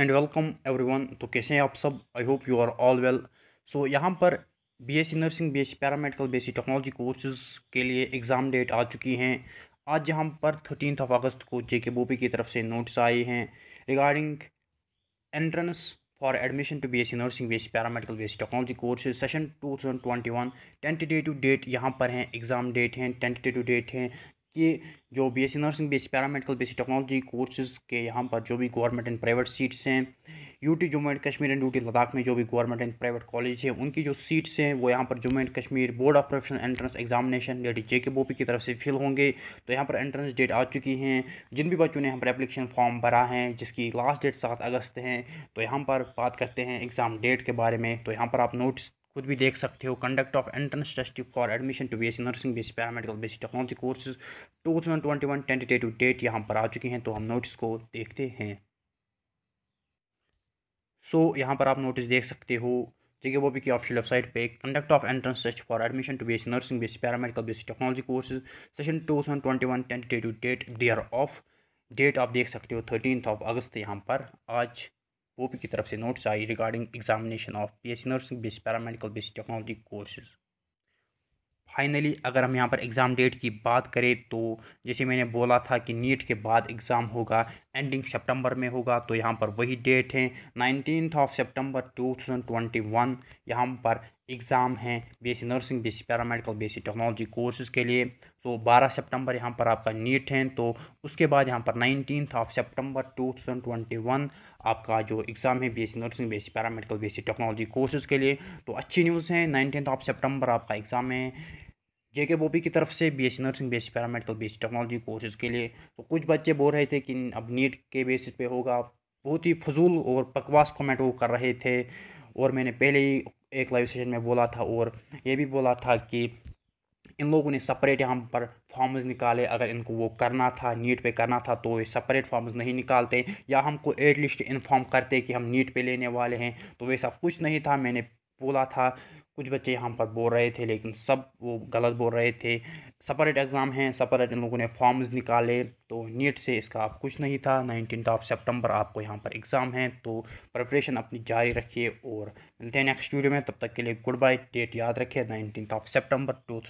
And welcome everyone तो कैसे हैं आप सब I hope you are all well so यहाँ पर BSc nursing BSc paramedical BSc technology courses के लिए एग्ज़ाम डेट आ चुकी हैं। आज यहाँ पर थर्टीन ऑफ़ अगस्त को जे के बोपी की तरफ़ से नोट्स आए हैं। Regarding entrance for admission to B S C nursing B S C paramedical B S C technology courses session two thousand twenty one tentative date यहाँ पर हैं एग्ज़ाम डेट हैं टेंटेटिव डेट हैं। कि जो B S nursing B S paramedical B technology courses के यहाँ पर जो भी गवर्नमेंट एंड प्राइवेट सीट्स हैं UT Jammu and Kashmir and UT Ladakh में जो भी गवर्नमेंट एंड प्राइवेट कॉलेज हैं, उनकी जो सीट्स हैं, वो यहाँ पर Jammu and Kashmir board of professional entrance examination या जे के बोपी की तरफ़ से फिल होंगे। तो यहाँ पर एंट्रेंस डेट आ चुकी हैं। जिन भी बच्चों ने यहाँ पर एप्लीकेशन फॉर्म भरा है, जिसकी लास्ट डेट सात अगस्त है तो यहाँ पर बात करते हैं एग्ज़ाम डेट के बारे में। तो यहाँ पर आप नोट्स खुद भी देख सकते हो। Conduct of entrance test for admission to B nursing B paramedical B technology courses two thousand twenty one date यहाँ पर आ चुकी हैं तो हम नोटिस को देखते हैं। सो so, यहाँ पर आप नोटिस देख सकते हो जे के बी की ऑफिशियल वेबसाइट पे conduct of entrance test for admission to B nursing B paramedical B technology courses session two thousand twenty one tentative date thereof date आप देख सकते हो थर्टीन ऑफ़ अगस्त यहाँ पर आज ओपी की तरफ़ से notes I regarding examination of B S nursing BS paramedical BS technology courses finally अगर हम यहाँ पर एग्ज़ाम डेट की बात करें तो जैसे मैंने बोला था कि नीट के बाद एग्ज़ाम होगा एंडिंग सितंबर में होगा तो यहाँ पर वही डेट है। नाइनटीन ऑफ़ सितंबर 2021 यहाँ पर एग्ज़ाम हैं B BSc nursing B BSc paramedical BSc technology courses के लिए। तो 12 सितंबर यहाँ पर आपका नीट है तो उसके बाद यहाँ पर नाइनटीन ऑफ़ सितंबर 2021 आपका जो एग्ज़ाम है B BSc nursing BSc paramedical BSc technology courses के लिए। तो अच्छी न्यूज़ है नाइनटीन ऑफ़ सितंबर आपका एग्ज़ाम है। जे के बोपी की तरफ़ से B S nursing B paramedical B technology courses के लिए। तो कुछ बच्चे बोल रहे थे कि अब नीट के बेसिस पे होगा। बहुत ही फजूल और बकवास कमेंट वो कर रहे थे। और मैंने पहले ही एक लाइव सेशन में बोला था और ये भी बोला था कि इन लोगों ने सेपरेट यहाँ पर फॉर्म्स निकाले। अगर इनको वो करना था नीट पे करना था तो ये सेपरेट फॉर्म्स नहीं निकालते। या हमको एट लिस्ट इन्फॉर्म करते कि हम नीट पे लेने वाले हैं। तो वैसा कुछ नहीं था। मैंने बोला था कुछ बच्चे यहाँ पर बोल रहे थे, लेकिन सब वो गलत बोल रहे थे। सपरेट एग्ज़ाम हैं सपरेट इन लोगों ने फॉर्म्स निकाले तो नीट से इसका आप कुछ नहीं था। नाइनटीन ऑफ़ सितंबर आपको यहाँ पर एग्ज़ाम है तो प्रिपरेशन अपनी जारी रखिए और मिलते हैं नेक्स्ट वीडियो में। तब तक के लिए गुड बाय डेट याद रखिए नाइनटीन ऑफ़ सेप्टेम्बर टू